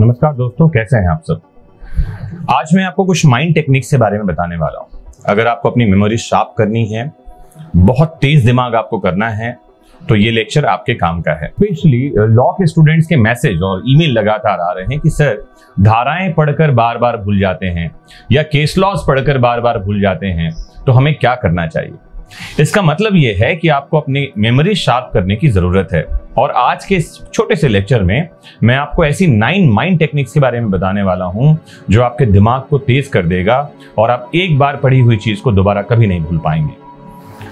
नमस्कार दोस्तों, कैसे हैं आप सब? आज मैं आपको कुछ माइंड टेक्निक्स के बारे में बताने वाला हूँ। अगर आपको अपनी मेमोरी शार्प करनी है, बहुत तेज दिमाग आपको करना है तो ये लेक्चर आपके काम का है। स्पेशली लॉ के स्टूडेंट्स के मैसेज और ईमेल लगातार आ रहे हैं कि सर धाराएँ पढ़कर बार बार भूल जाते हैं या केस लॉज पढ़कर बार बार भूल जाते हैं तो हमें क्या करना चाहिए? इसका मतलब यह है कि आपको अपनी मेमोरी शार्प करने की ज़रूरत है। और आज के इस छोटे से लेक्चर में मैं आपको ऐसी नाइन माइंड टेक्निक्स के बारे में बताने वाला हूँ, जो आपके दिमाग को तेज कर देगा और आप एक बार पढ़ी हुई चीज़ को दोबारा कभी नहीं भूल पाएँगे।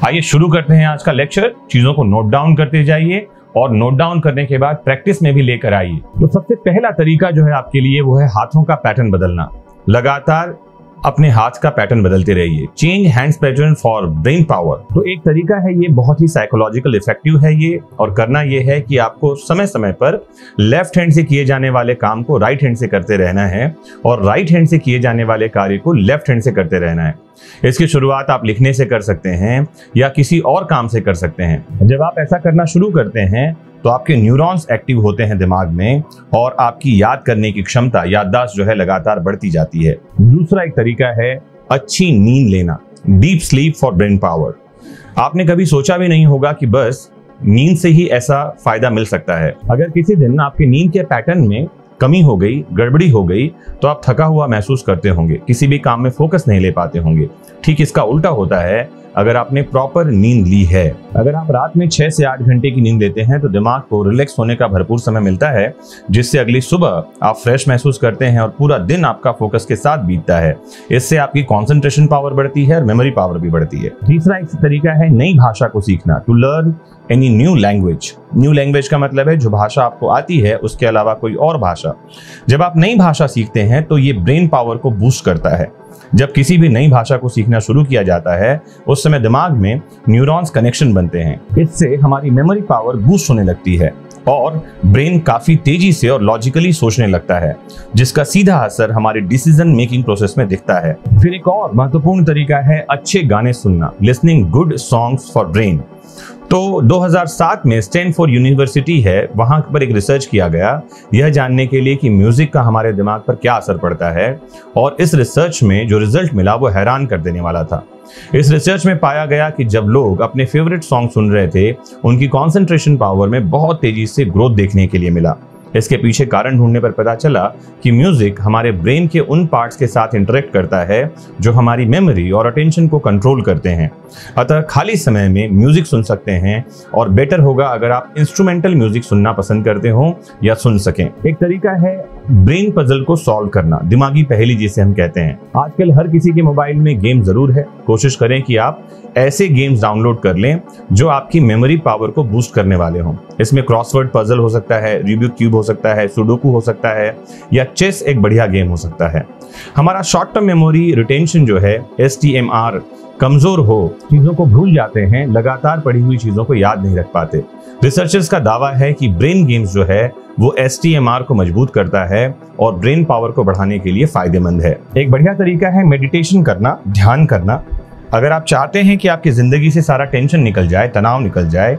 आइए शुरू करते हैं आज का लेक्चर चीज़ों को नोट डाउन करते जाइए और नोट डाउन करने के बाद प्रैक्टिस में भी लेकर आइए। तो सबसे पहला तरीका जो है आपके लिए वो है हाथों का पैटर्न बदलना। लगातार अपने हाथ का पैटर्न बदलते रहिए। Change hands pattern for brain power तो एक तरीका है ये, बहुत ही साइकोलॉजिकल इफ़ेक्टिव है ये, और करना ये है कि आपको समय समय पर लेफ़्ट हैंड से किए जाने वाले काम को राइट हैंड से करते रहना है, और राइट हैंड से किए जाने वाले कार्य को लेफ़्ट हैंड से करते रहना है। इसकी शुरुआत आप लिखने से कर सकते हैं, या किसी और काम से कर सकते हैं। जब आप ऐसा करना शुरू करते हैं तो आपके न्यूरॉन्स एक्टिव होते हैं दिमाग में और आपकी याद करने की क्षमता, याददाश्त जो है लगातार बढ़ती जाती है। दूसरा एक तरीका है अच्छी नींद लेना deep sleep for brain power आपने कभी सोचा भी नहीं होगा कि बस नींद से ही ऐसा फ़ायदा मिल सकता है। अगर किसी दिन आपके नींद के पैटर्न में कमी हो गई, गड़बड़ी हो गई तो आप थका हुआ महसूस करते होंगे, किसी भी काम में फोकस नहीं ले पाते होंगे। ठीक इसका उल्टा होता है अगर आपने प्रॉपर नींद ली है, अगर आप रात में छह से आठ घंटे की नींद लेते हैं तो दिमाग को रिलैक्स होने का भरपूर समय मिलता है, जिससे अगली सुबह आप फ्रेश महसूस करते हैं और पूरा दिन आपका फोकस के साथ बीतता है। इससे आपकी कॉन्सेंट्रेशन पावर बढ़ती है और मेमोरी पावर भी बढ़ती है। तीसरा एक तरीका है नई भाषा को सीखना to learn any new language new language का मतलब है, जो भाषा आपको आती है, उसके अलावा कोई और भाषा। जब आप नई भाषा सीखते हैं तो ये ब्रेन पावर को बूस्ट करता है। जब किसी भी नई भाषा को सीखना शुरू किया जाता है, उस समय दिमाग में न्यूरॉन्स कनेक्शन बनते हैं। इससे हमारी मेमोरी पावर बूस्ट होने लगती है और ब्रेन काफ़ी तेज़ी से और लॉजिकली सोचने लगता है, जिसका सीधा असर हमारे डिसीज़न मेकिंग प्रोसेस में दिखता है। फिर एक और महत्वपूर्ण तरीका है अच्छे गाने सुनना listening good songs for brain तो 2007 में स्टैनफोर्ड यूनिवर्सिटी है, वहाँ पर एक रिसर्च किया गया। यह जानने के लिए कि म्यूज़िक का हमारे दिमाग पर क्या असर पड़ता है और इस रिसर्च में जो रिज़ल्ट मिला वो हैरान कर देने वाला था। इस रिसर्च में पाया गया कि जब लोग अपने फेवरेट सॉन्ग सुन रहे थे, उनकी कॉन्सेंट्रेशन पावर में बहुत तेज़ी से ग्रोथ देखने के लिए मिला। इसके पीछे कारण ढूँढने पर पता चला कि म्यूज़िक हमारे ब्रेन के उन पार्ट्स के साथ इंटरेक्ट करता है जो हमारी मेमोरी और अटेंशन को कंट्रोल करते हैं। अतः खाली समय में म्यूज़िक सुन सकते हैं और बेटर होगा अगर आप इंस्ट्रूमेंटल म्यूज़िक सुनना पसंद करते हो या सुन सकें। एक तरीका है ब्रेन पजल को सॉल्व करना, दिमागी पहेली जिसे हम कहते हैं। आजकल हर किसी के मोबाइल में गेम ज़रूर है। कोशिश करें कि आप ऐसे गेम्स डाउनलोड कर लें, जो आपकी मेमोरी पावर को बूस्ट करने वाले हों। इसमें क्रॉसवर्ड पजल हो सकता है रिव्यू क्यूब हो सकता है सुडोकू हो सकता है, या चेस एक बढ़िया गेम हो सकता है। हमारा शॉर्ट टर्म मेमोरी रिटेंशन जो है एसटीएमआर कमज़ोर हो, चीज़ों को भूल जाते हैं, लगातार पड़ी हुई चीज़ों को याद नहीं रख पाते। रिसर्चर्स का दावा है कि ब्रेन गेम्स जो है, वो एसटीएमआर को मज़बूत करता है और ब्रेन पावर को बढ़ाने के लिए फ़ायदेमंद है। एक बढ़िया तरीका है मेडिटेशन करना, ध्यान करना। अगर आप चाहते हैं कि आपकी ज़िंदगी से सारा टेंशन निकल जाए, तनाव निकल जाए,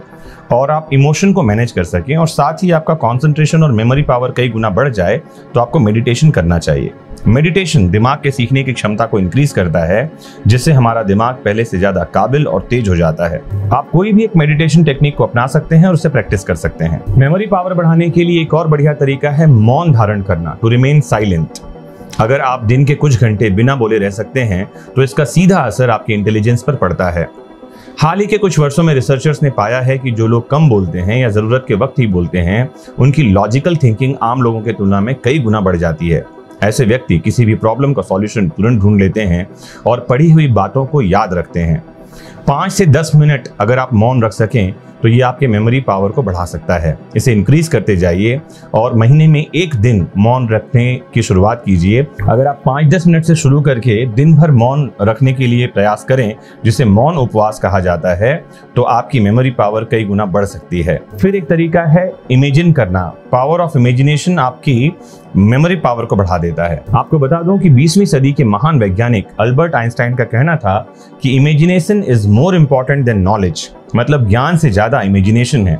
और आप इमोशन को मैनेज कर सकें और साथ ही आपका कंसंट्रेशन और मेमोरी पावर कई गुना बढ़ जाए तो आपको मेडिटेशन करना चाहिए। मेडिटेशन दिमाग के सीखने की क्षमता को इंक्रीज करता है, जिससे हमारा दिमाग पहले से ज़्यादा काबिल और तेज हो जाता है। आप कोई भी एक मेडिटेशन टेक्निक को अपना सकते हैं और उससे प्रैक्टिस कर सकते हैं। मेमोरी पावर बढ़ाने के लिए एक और बढ़िया तरीका है मौन धारण करना टू रिमेन साइलेंट अगर आप दिन के कुछ घंटे बिना बोले रह सकते हैं तो इसका सीधा असर आपके इंटेलिजेंस पर पड़ता है। हाल ही के कुछ वर्षों में रिसर्चर्स ने पाया है कि जो लोग कम बोलते हैं या ज़रूरत के वक्त ही बोलते हैं, उनकी लॉजिकल थिंकिंग आम लोगों के तुलना में कई गुना बढ़ जाती है। ऐसे व्यक्ति किसी भी प्रॉब्लम का सॉल्यूशन तुरंत ढूंढ लेते हैं और पढ़ी हुई बातों को याद रखते हैं। पाँच से दस मिनट अगर आप मौन रख सकें तो ये आपके मेमोरी पावर को बढ़ा सकता है। इसे इंक्रीज करते जाइए और महीने में एक दिन मौन रखने की शुरुआत कीजिए। अगर आप पाँच दस मिनट से शुरू करके दिन भर मौन रखने के लिए प्रयास करें, जिसे मौन उपवास कहा जाता है तो आपकी मेमोरी पावर कई गुना बढ़ सकती है। फिर एक तरीका है इमेजिन करना। पावर ऑफ़ इमेजिनेशन आपकी मेमोरी पावर को बढ़ा देता है। आपको बता दूँ कि 20वीं सदी के महान वैज्ञानिक अल्बर्ट आइंस्टाइन का कहना था कि imagination is more important than knowledge मतलब ज्ञान से ज़्यादा इमेजिनेशन है।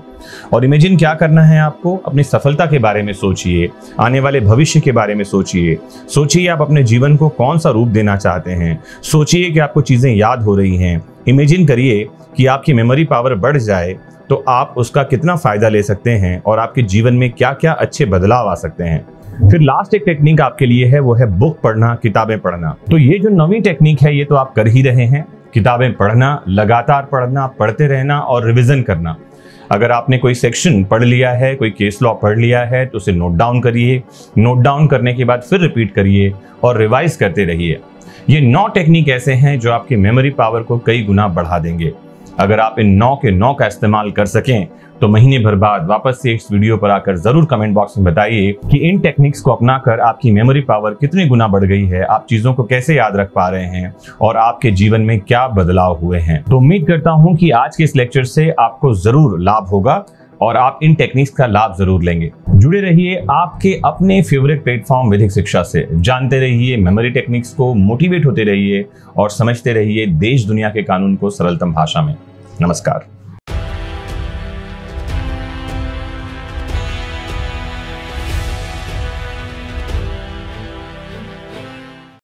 और इमेजिन क्या करना है आपको? अपनी सफलता के बारे में सोचिए, आने वाले भविष्य के बारे में सोचिए। सोचिए आप अपने जीवन को कौन सा रूप देना चाहते हैं। सोचिए कि आपको चीज़ें याद हो रही हैं। इमेजिन करिए कि आपकी मेमोरी पावर बढ़ जाए तो आप उसका कितना फ़ायदा ले सकते हैं और आपके जीवन में क्या क्या अच्छे बदलाव आ सकते हैं। फिर लास्ट एक टेक्निक आपके लिए है, वो है बुक पढ़ना, किताबें पढ़ना। तो ये जो नवी टेक्निक है, ये तो आप कर ही रहे हैं। किताबें पढ़ना, लगातार पढ़ना, पढ़ते रहना और रिविजन करना। अगर आपने कोई सेक्शन पढ़ लिया है, कोई केस लॉ पढ़ लिया है तो उसे नोट डाउन करिए। नोट डाउन करने के बाद फिर रिपीट करिए और रिवाइज करते रहिए। ये नौ टेक्निक ऐसे हैं जो आपकी मेमोरी पावर को कई गुना बढ़ा देंगे। अगर आप इन नौ के नौ का इस्तेमाल कर सकें तो महीने भर बाद वापस से इस वीडियो पर आकर ज़रूर कमेंट बॉक्स में बताइए कि इन टेक्निक्स को अपनाकर आपकी मेमोरी पावर कितने गुना बढ़ गई है, आप चीज़ों को कैसे याद रख पा रहे हैं, और आपके जीवन में क्या बदलाव हुए हैं। तो उम्मीद करता हूँ कि आज के इस लेक्चर से आपको ज़रूर लाभ होगा, और आप इन टेक्निक्स का लाभ ज़रूर लेंगे। जुड़े रहिए आपके अपने फेवरेट प्लेटफॉर्म विधिक शिक्षा से। जानते रहिए मेमोरी टेक्निक्स को, मोटिवेट होते रहिए, और समझते रहिए देश दुनिया के कानून को सरलतम भाषा में। नमस्कार।